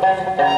Música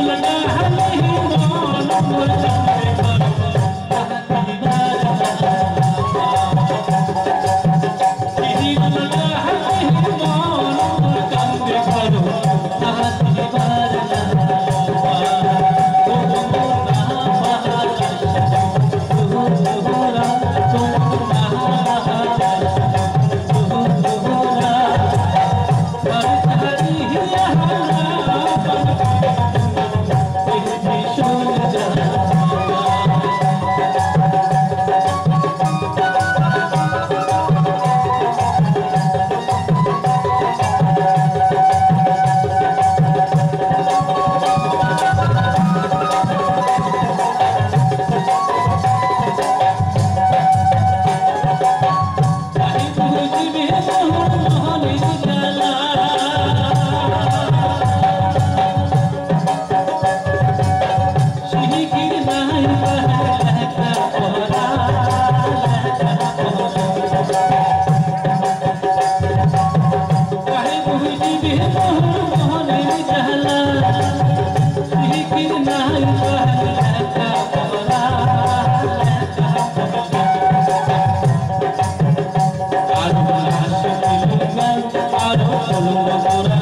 Mama. Adam, Adam, Adam, Adam,